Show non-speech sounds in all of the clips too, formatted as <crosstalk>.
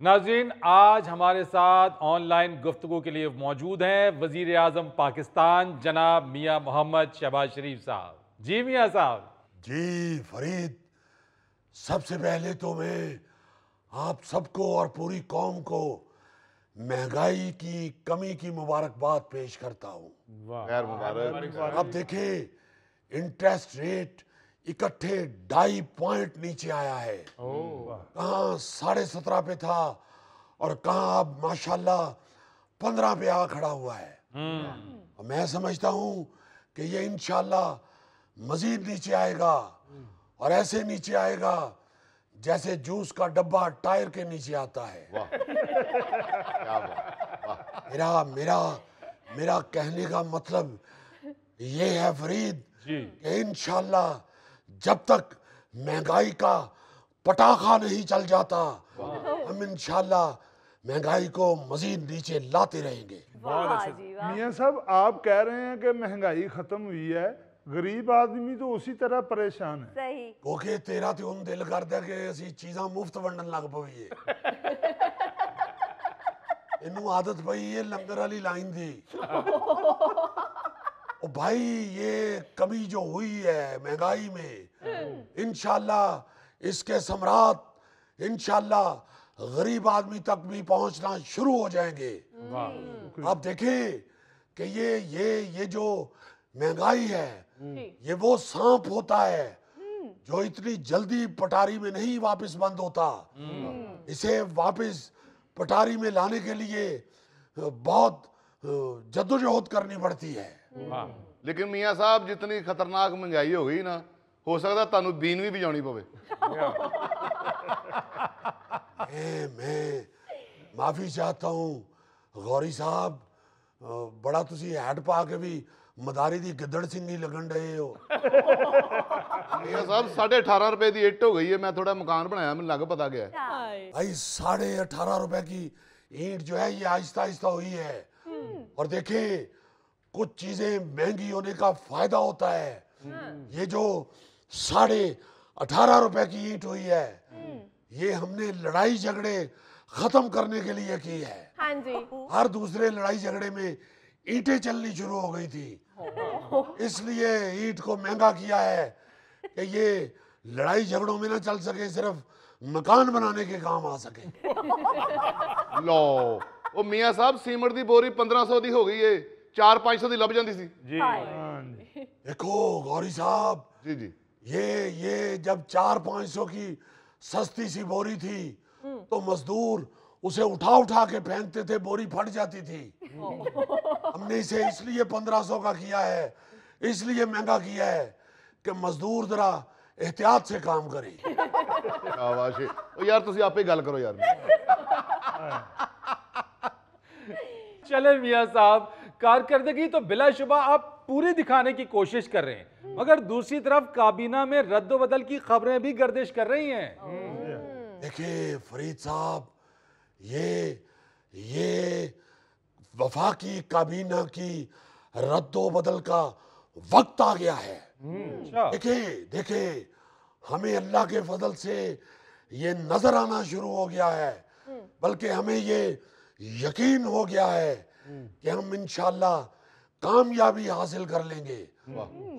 नाजरीन आज हमारे साथ ऑनलाइन गुफ्तु के लिए मौजूद हैं वज़ीर आज़म पाकिस्तान जनाब मियाँ मोहम्मद शहबाज शरीफ साहब। जी मियाँ साहब। जी फरीद सबसे पहले तो मैं आप सबको और पूरी कौम को महँगाई की कमी की मुबारकबाद पेश करता हूँ। खैर मुबारक। अब देखें इंटरेस्ट रेट इकट्ठे ढाई पॉइंट नीचे आया है। कहा साढ़े सत्रह पे था और कहा अब माशाल्लाह पंद्रह पे आ खड़ा हुआ है। और मैं समझता हूँ कि ये इंशाल्लाह मजीद नीचे आएगा और ऐसे नीचे आएगा जैसे जूस का डब्बा टायर के नीचे आता है। वाह। वाह। मेरा मेरा मेरा कहने का मतलब ये है फरीद कि इंशाल्लाह जब तक महँगाई का पटाखा नहीं चल जाता हम इनशाला महँगाई को मजीद नीचे लाते रहेंगे। मियाँ साहब आप कह रहे हैं कि महँगाई खत्म हुई है गरीब आदमी तो उसी तरह परेशान है। सही। क्योंकि तेरा तो उन दिल करता कि चीज़ा मुफ़्त वंडन लग पवीए <laughs> इन आदत पई है लंगर वाली लाइन दी। <laughs> ओ भाई ये कमी जो हुई है महँगाई में हम्म। इनशाला इसके सम्राट इनशाला गरीब आदमी तक भी पहुँचना शुरू हो जाएँगे। आप देखें कि ये ये ये जो महँगाई है ये वो सांप होता है जो इतनी जल्दी पटारी में नहीं वापस बंद होता। हम्म। इसे वापस पटारी में लाने के लिए बहुत जद्दोजहद करनी पड़ती है। लेकिन मियाँ साहब जितनी खतरनाक महँगाई हो गई ना ਹੋ ਸਕਦਾ ਤੁਹਾਨੂੰ ਬੀਨ ਵੀ ਵਜਾਉਣੀ ਪਵੇ मैं मैं माफी चाहता हूँ गौरी साहब अ, बड़ा तुसी हैड पा के भी मदारी दी गिद्दड़ सिंगी लगन रहे हो ਮੀਆਂ ਸਾਹਿਬ 18.5 ਰੁਪਏ ਦੀ ਇੱਟ ਹੋ ਗਈ ਹੈ ਮੈਂ ਥੋੜਾ ਮਕਾਨ ਬਣਾਇਆ ਮੈਨੂੰ ਲੱਗ ਪਤਾ ਗਿਆ भाई साढ़े अठारह रुपए की ईंट जो है ये आहिस्ता आहिस्ता हुई है और देखें कुछ चीजें महंगी होने का फायदा होता है ये जो साढ़े अठारह रुपए की ईंट हुई है ये हमने लड़ाई झगड़े खत्म करने के लिए की है हाँ जी हर दूसरे लड़ाई झगड़े में ईंटें चलनी शुरू हो गई थी इसलिए ईंट को महंगा किया है कि ये लड़ाई झगड़ों में ना चल सके सिर्फ मकान बनाने के काम आ सके ਲਓ ਉਹ ਮੀਆਂ ਸਾਹਿਬ ਸੀਮਟ ਦੀ ਬੋਰੀ 1500 ਦੀ ਹੋ ਗਈ ਏ 4-500 ਦੀ ਲੱਭ ਜਾਂਦੀ ਸੀ जी हाँ जी देखो गौरी साहब ਜੀ ਜੀ ये ये जब चार पाँच सौ की सस्ती सी बोरी थी तो मजदूर उसे उठा उठा के फेंकते थे बोरी फट जाती थी हमने इसे इसलिए पंद्रह सौ का किया है इसलिए महंगा किया है कि मजदूर जरा एहतियात से काम करें ਸ਼ਾਬਾਸ਼ ਏ। ਉਹ ਯਾਰ ਤੁਸੀਂ ਆਪੇ ਗੱਲ ਕਰੋ ਯਾਰ चले मियाँ साहब कारकर्दगी तो बिलाशुबा आप पूरी दिखाने की कोशिश कर रहे हैं। मगर दूसरी तरफ़ काबीना में रद्द बदल की खबरें भी गर्दिश कर रही हैं। देखिए फरीद साहब ये ये वफाकी काबीना की रद्दो बदल का वक्त आ गया है। अच्छा। देखें देखें हमें अल्लाह के फजल से ये नज़र आना शुरू हो गया है। बल्कि हमें ये यकीन हो गया है कि हम इंशाल्लाह कामयाबी हासिल कर लेंगे।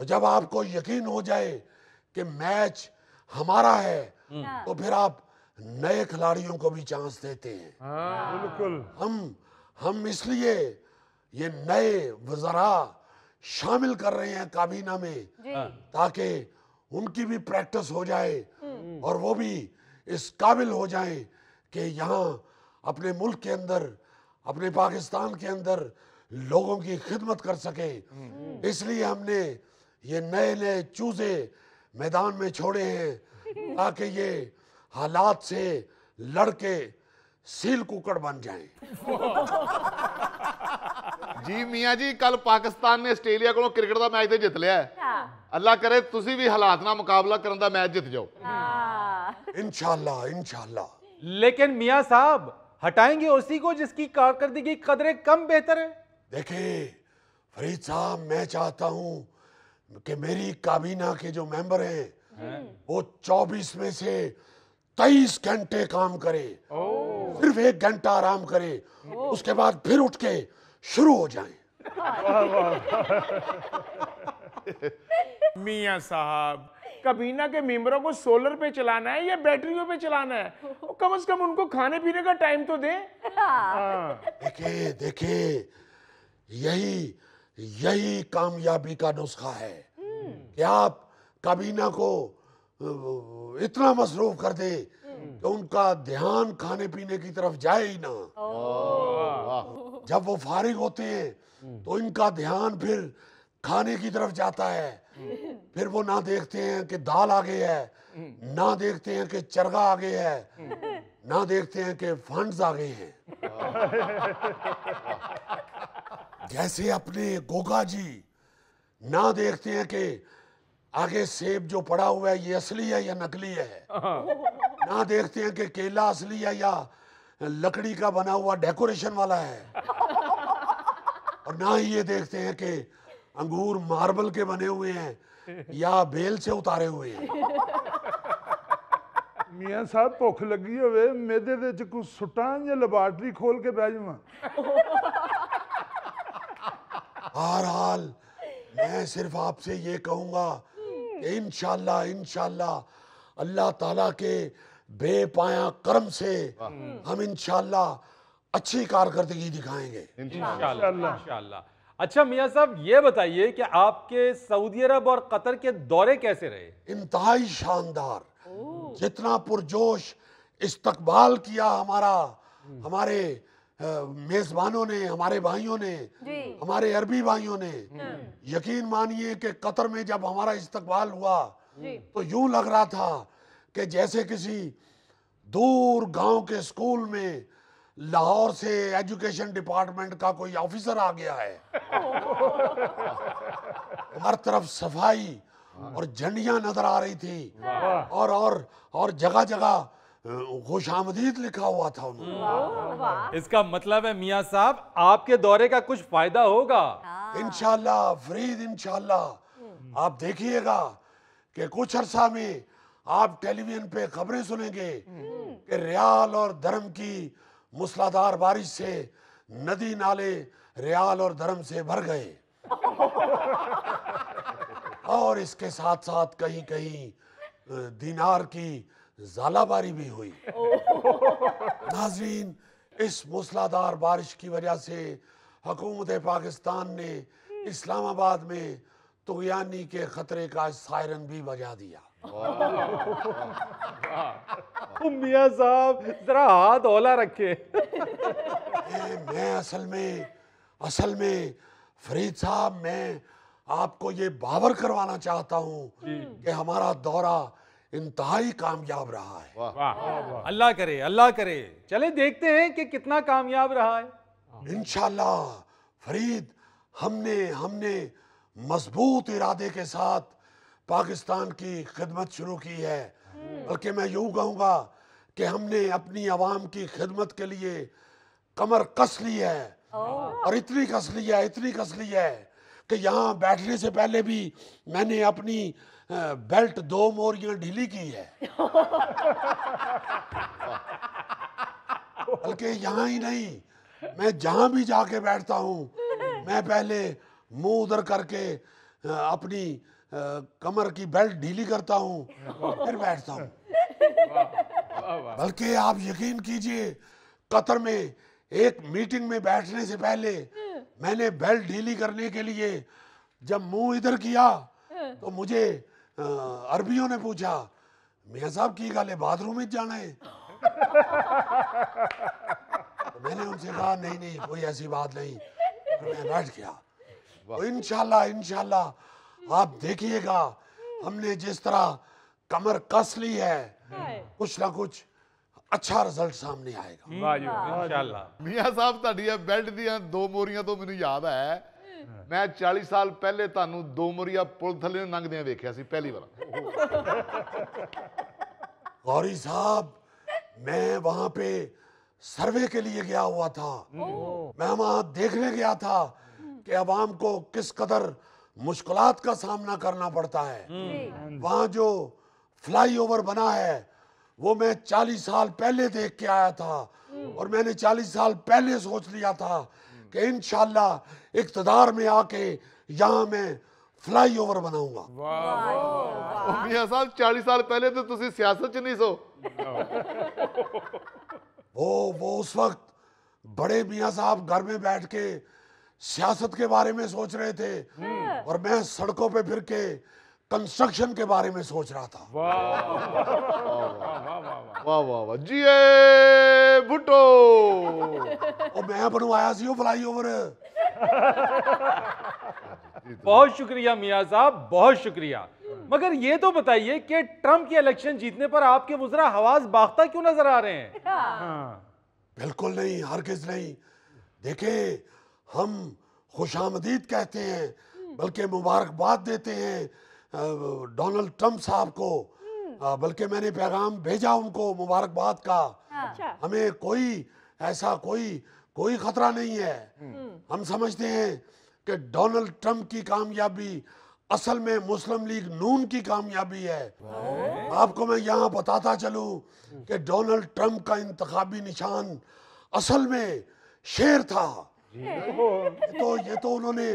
जब आपको यकीन हो जाए कि मैच हमारा है तो फिर आप नए खिलाड़ियों को भी चांस देते हैं। बिल्कुल। हम हम इसलिए ये नए वजरा शामिल कर रहे हैं काबीना में ताकि उनकी भी प्रैक्टिस हो जाए और वो भी इस काबिल हो जाए कि यहाँ अपने मुल्क के अंदर अपने पाकिस्तान के अंदर लोगों की खिदमत कर सके इसलिए हमने ये नए नए चूजे मैदान में छोड़े हैं ताकि ये हालात से लड़के सील कुकड़ बन जाएं ਜੀ ਮੀਆਂ ਜੀ ਕੱਲ ਪਾਕਿਸਤਾਨ ਨੇ ਆਸਟ੍ਰੇਲੀਆ ਕੋਲੋਂ ਕ੍ਰਿਕਟ ਦਾ ਮੈਚ ਤੇ ਜਿੱਤ ਲਿਆ ਹੈ। हाँ ਅੱਲਾ ਕਰੇ ਤੁਸੀਂ ਵੀ ਹਾਲਾਤ ਨਾਲ ਮੁਕਾਬਲਾ ਕਰਨ ਦਾ ਮੈਚ ਜਿੱਤ ਜਾਓ हाँ इंशाल्लाह इंशाल्लाह लेकिन मियाँ साहब हटाएँगे उसी को जिसकी कारकर्दगी कदरे कम बेहतर है। देखिए फरीद साहब मैं चाहता हूँ कि मेरी काबीना के जो मेंबर हैं वो 24 में से 23 घंटे काम करे। सिर्फ़ एक घंटा आराम करें उसके बाद फिर उठ के शुरू हो जाएँ। <laughs> मियाँ साहब कबीना के मेंबरों को सोलर पे चलाना है या बैटरियों पे चलाना है? वो कम से कम उनको खाने पीने का टाइम तो दे। देखिए देखिए यही यही कामयाबी का नुस्खा है कि आप कबीना को इतना मसरूफ कर दे कि उनका ध्यान खाने पीने की तरफ़ जाए ही ना। जब वो फारिग होते हैं तो इनका ध्यान फिर खाने की तरफ़ जाता है। फिर वो ना देखते हैं कि दाल आगे है, ना देखते हैं कि चरगा आगे है, ना देखते हैं कि फंड्स आगे हैं। जैसे अपने गोगा जी ना देखते हैं कि आगे सेब जो पड़ा हुआ है, ये असली है या नकली है। ना देखते हैं कि केला असली है या लकड़ी का बना हुआ डेकोरेशन वाला है। और ना ही ये देखते हैं कि अंगूर मार्बल के बने हुए हैं या बेल से उतारे हुए हैं <laughs> ਮੀਆਂ ਸਾਹਿਬ ਭੁੱਖ ਲੱਗੀ ਹੋਵੇ ਮੇਦੇ ਦੇ ਚ ਕੁਝ ਸੁੱਟਾਂ ਜਾਂ ਲੈਬਾਰਟਰੀ ਖੋਲ ਕੇ ਬਹਿ ਜਾਵਾਂ बहरहाल मैं सिर्फ आपसे ये कहूंगा कि इंशाल्लाह इंशाल्लाह अल्लाह ताला के बेपाया कर्म से हम इंशाल्लाह अच्छी कारकर्दगी दिखाएंगे इंशाल्लाह इंशाल्लाह अच्छा मियाँ साहब ये बताइए कि आपके सऊदी अरब और कतर के दौरे कैसे रहे? इंतहाई शानदार। जितना पुरजोश इस्तकबाल किया हमारा हमारे मेजबानों ने हमारे भाइयों ने हमारे अरबी भाइयों ने यकीन मानिए कि कतर में जब हमारा इस्तकबाल हुआ तो यूँ लग रहा था कि जैसे किसी दूर गाँव के स्कूल में लाहौर से एजुकेशन डिपार्टमेंट का कोई ऑफिसर आ गया है। हर तरफ़ सफ़ाई और झंडियाँ नज़र आ रही थी। और और और जगह जगह खुश आमदीद लिखा हुआ था उन्होंने। इसका मतलब है मियाँ साहब आपके दौरे का कुछ फ़ायदा होगा। इनशाला फरीद इंशाल्लाह। आप देखिएगा कि कुछ अरसा में आप टेलीविज़न पे खबरें सुनेंगे कि रियाल और धर्म की मूसलाधार बारिश से नदी नाले रियाल और धर्म से भर गए। और इसके साथ साथ कहीं कहीं दीनार की जालाबारी भी हुई। नाजरीन, इस मूसलाधार बारिश की वजह से हुकूमत पाकिस्तान ने इस्लामाबाद में तुगयानी के खतरे का सायरन भी बजा दिया। मियाँ साहब जरा हाथ ओला रखे। मैं मैं असल में असल में फरीद साहब मैं आपको ये बावर करवाना चाहता हूँ कि हमारा दौरा इंतहाई कामयाब रहा है। अल्लाह करे अल्लाह करे। चले देखते हैं कि कितना कामयाब रहा है। इंशाल्लाह फरीद हमने हमने मज़बूत इरादे के साथ पाकिस्तान की खिदमत शुरू की है। बल्कि मैं यूँ कहूँगा कि हमने अपनी आवाम की खिदमत के लिए कमर कस ली है। और इतनी कस ली है इतनी कस ली है कि यहाँ बैठने से पहले भी मैंने अपनी बेल्ट दो मोरियाँ ढीली की है। बल्कि यहाँ ही नहीं मैं जहाँ भी जाके बैठता हूँ मैं पहले मुँह उधर करके अपनी कमर की बेल्ट ढीली करता हूँ फिर बैठता हूँ। बल्कि आप यकीन कीजिए कतर में एक मीटिंग में बैठने से पहले मैंने बेल्ट ढीली करने के लिए जब मुँह इधर किया तो मुझे अ, अरबियों ने पूछा मियाँ साहब की गल बाथरूम में जाना है? तो मैंने उनसे कहा नहीं नहीं कोई ऐसी बात नहीं। तो मैं बैठ गया। तो इंशाल्लाह इंशाल्लाह आप देखिएगा हमने जिस तरह कमर कस ली है कुछ ना कुछ अच्छा रिजल्ट सामने आएगा वाह जी वाह, इंशाल्लाह ਮੀਆਂ ਸਾਹਿਬ ਤੁਹਾਡੀ ਇਹ ਬੈਲਟ ਦੀਆਂ ਦੋ ਮੋਰੀਆਂ ਤੋਂ ਮੈਨੂੰ ਯਾਦ ਹੈ ਮੈਂ 40 ਸਾਲ ਪਹਿਲੇ ਤੁਹਾਨੂੰ ਦੋ ਮੋਰੀਆਂ ਪੁਲ ਥੱਲੇ ਲੰਘਦਿਆਂ ਵੇਖਿਆ ਸੀ ਪਹਿਲੀ ਵਾਰ <laughs> गौरी साहब मैं वहां पे सर्वे के लिए गया हुआ था मैं वहां देखने गया था कि अवाम को किस कदर मुश्किल का सामना करना पड़ता है। वहाँ जो फ्लाईओवर बना है वो मैं 40 साल पहले देख के आया था हम्म। और मैंने 40 साल पहले सोच लिया था कि इन इकतदार में आके यहाँ मैं फ्लाई ओवर बनाऊँगा चालीस साल पहले तो तुम सियासत नहीं सो। वो वो उस वक्त बड़े मियाँ साहब घर में बैठ के सियासत के बारे में सोच रहे थे। हाँ। और मैं सड़कों पे फिर के कंस्ट्रक्शन के बारे में सोच रहा था। वाह वाह वाह जी भुट्टो। और मैं बनवाया सी फ्लाई ओवर। बहुत शुक्रिया मियाँ साहब बहुत शुक्रिया। मगर ये तो बताइए कि ट्रंप के इलेक्शन जीतने पर आपके वजरा हवास बाख्ता क्यों नज़र आ रहे हैं? हाँ।, हाँ। बिल्कुल नहीं हर किस नहीं। देखे हम खुश आमदीद कहते हैं बल्कि मुबारकबाद देते हैं डोनाल्ड ट्रंप साहब को। बल्कि मैंने पैगाम भेजा उनको मुबारकबाद का। अच्छा। हमें कोई ऐसा कोई कोई खतरा नहीं है। हम समझते हैं कि डोनाल्ड ट्रंप की कामयाबी असल में मुस्लिम लीग नून की कामयाबी है। आपको मैं यहाँ बताता चलूँ कि डोनाल्ड ट्रंप का इंतखाबी निशान असल में शेर था। तो ये तो उन्होंने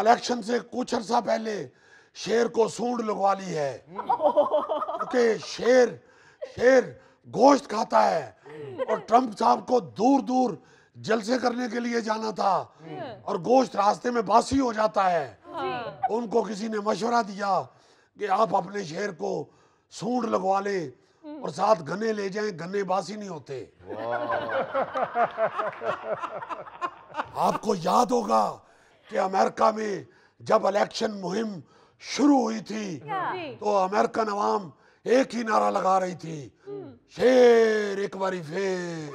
इलेक्शन से कुछ अरसा पहले शेर को सूंड लगवा ली है। क्योंकि शेर शेर गोश्त खाता है और ट्रंप साहब को दूर दूर जलसे करने के लिए जाना था और गोश्त रास्ते में बासी हो जाता है। उनको किसी ने मशवरा दिया कि आप अपने शेर को सूंड लगवा लें और साथ गन्ने ले जाएँ गन्ने बासी नहीं होते। आपको याद होगा कि अमेरिका में जब इलेक्शन मुहिम शुरू हुई थी तो अमेरिकन अवाम एक ही नारा लगा रही थी शेर एक बारी फेर।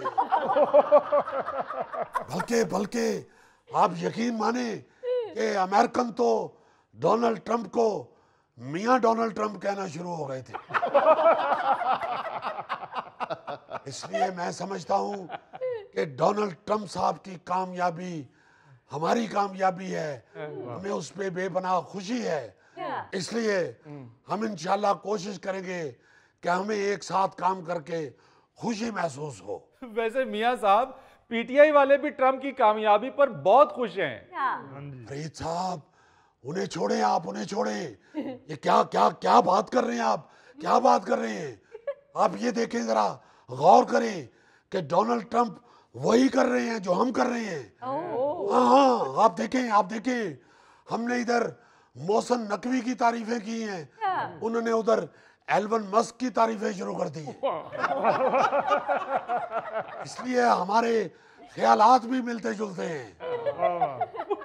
बल्कि बल्कि आप यकीन माने कि अमेरिकन तो डोनाल्ड ट्रंप को मियाँ डोनाल्ड ट्रंप कहना शुरू हो गए थे। <laughs> इसलिए मैं समझता हूँ कि डोनाल्ड ट्रंप साहब की कामयाबी हमारी कामयाबी है। हमें उस पर बेपनाह खुशी है। इसलिए हम इंशाल्लाह कोशिश करेंगे कि हमें एक साथ काम करके खुशी महसूस हो। वैसे मियाँ साहब पीटीआई वाले भी ट्रंप की कामयाबी पर बहुत खुश हैं। फरीद साहब उन्हें छोड़े आप उन्हें छोड़े। ये क्या क्या क्या बात कर रहे हैं आप? क्या बात कर रहे हैं? आप ये देखें जरा गौर करें कि डोनाल्ड ट्रंप वही कर रहे हैं जो हम कर रहे हैं। हाँ हाँ आप देखें आप देखें हमने इधर मोहसन नकवी की तारीफें की हैं। उन्होंने उधर एल्वन मस्क की तारीफें शुरू कर दी इसलिए हमारे ख्यालात भी मिलते जुलते हैं।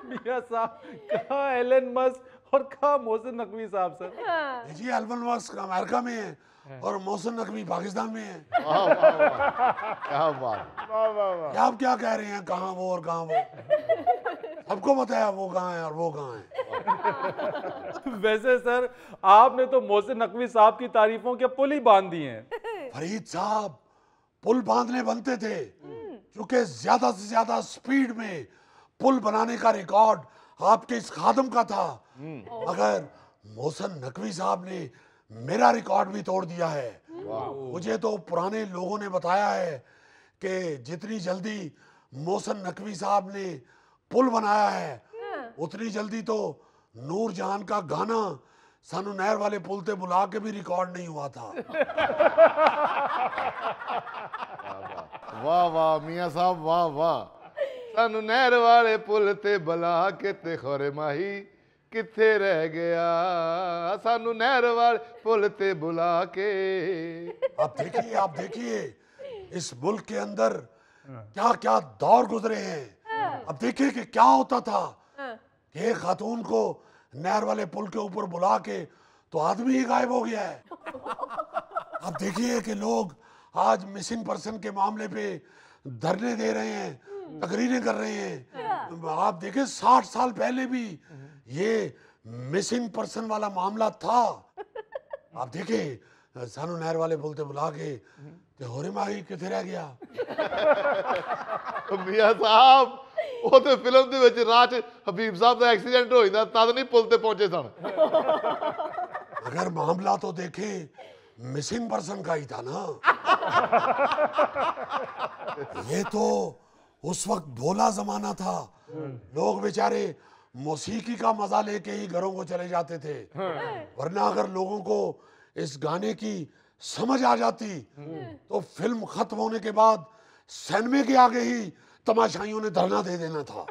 मियाँ साहब कहा एलन मस्क? और कहा मोहसिन नकवी साहब सर। हाँ। जी एल्बन वॉक्स अमेरिका में है हाँ। और मोहसिन नकवी पाकिस्तान में है। क्या बात। आप क्या कह रहे हैं? कहाँ वो और कहाँ वो? आपको बताया वो कहाँ है और वो कहाँ है। वैसे सर आपने तो मोहसिन नकवी साहब की तारीफों के पुल ही बाँध दिए हैं। फरीद साहब पुल बांधने बनते थे हम्म। क्योंकि ज़्यादा से ज़्यादा स्पीड में पुल बनाने का रिकॉर्ड आपके इस खादम का था। हम्म। मगर मोहसन नकवी साहब ने मेरा रिकॉर्ड भी तोड़ दिया है मुझे तो पुराने लोगों ने बताया है कि जितनी जल्दी मोहसन नकवी साहब ने पुल बनाया है हाँ। उतनी जल्दी तो नूर जहान का गाना सानू नहर वाले पुल ते बुला के भी रिकॉर्ड नहीं हुआ था। <laughs> वाह वाह मियाँ साहब वाह वाह। ਸਾਨੂੰ ਨਹਿਰ ਵਾਲੇ ਪੁੱਲ ਤੇ ਬੁਲਾ ਕੇ ਤੇ ਖੋਰੇ ਮਾਹੀ ਕਿੱਥੇ ਰਹਿ ਗਿਆ ਸਾਨੂੰ ਨਹਿਰ ਵਾਲੇ ਪੁੱਲ ਤੇ ਬੁਲਾ ਕੇ आप देखिए आप देखिए इस मुल्क के अंदर क्या क्या दौर गुजरे हैं अब देखिए कि क्या होता था कि एक खातून को नहर वाले पुल के ऊपर बुला के तो आदमी ही गायब हो गया है अब देखिए कि लोग आज मिसिंग पर्सन के मामले पे धरने दे रहे हैं तकरीरें कर रहे हैं आप देखिए साठ साल पहले भी ये मिसिंग पर्सन वाला मामला था आप देखिए सानू नहर वाले बोलते बुला के ते होरे माही किथे रह गया ਮੀਆਂ ਸਾਹਿਬ ਉਹ ਤੇ ਫਿਲਮ ਦੇ ਵਿੱਚ ਰਾਹ 'ਚ ਹਬੀਬ ਸਾਹਿਬ ਦਾ ਐਕਸੀਡੈਂਟ ਹੋ ਜਾਂਦਾ ਤਦ ਨਹੀਂ ਪੁੱਲ ਤੇ ਪਹੁੰਚੇ ਸਨ अगर मामला तो देखें मिसिंग पर्सन का ही था ना <laughs> ये तो उस वक्त भोला जमाना था। लोग बेचारे मौसीकी का मज़ा लेके ही घरों को चले जाते थे। वरना अगर लोगों को इस गाने की समझ आ जाती तो फ़िल्म खत्म होने के बाद सिनेमे के आगे ही तमाशाइयों ने धरना दे देना था।